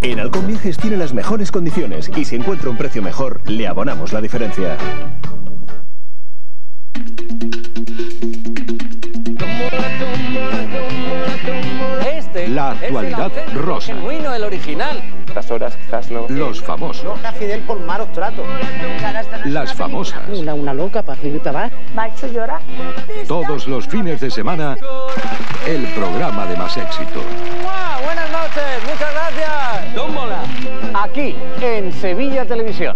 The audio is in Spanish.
En Halcón Viajes tiene las mejores condiciones y si encuentra un precio mejor, le abonamos la diferencia. Este La actualidad es el rosa. genuino, el original. Estas horas quizás no. Los famosos. Fidel por malos tratos. Las famosas. Una, una loca para ha hecho llorar. Todos los fines de semana, el programa de más éxito. en Sevilla Televisión.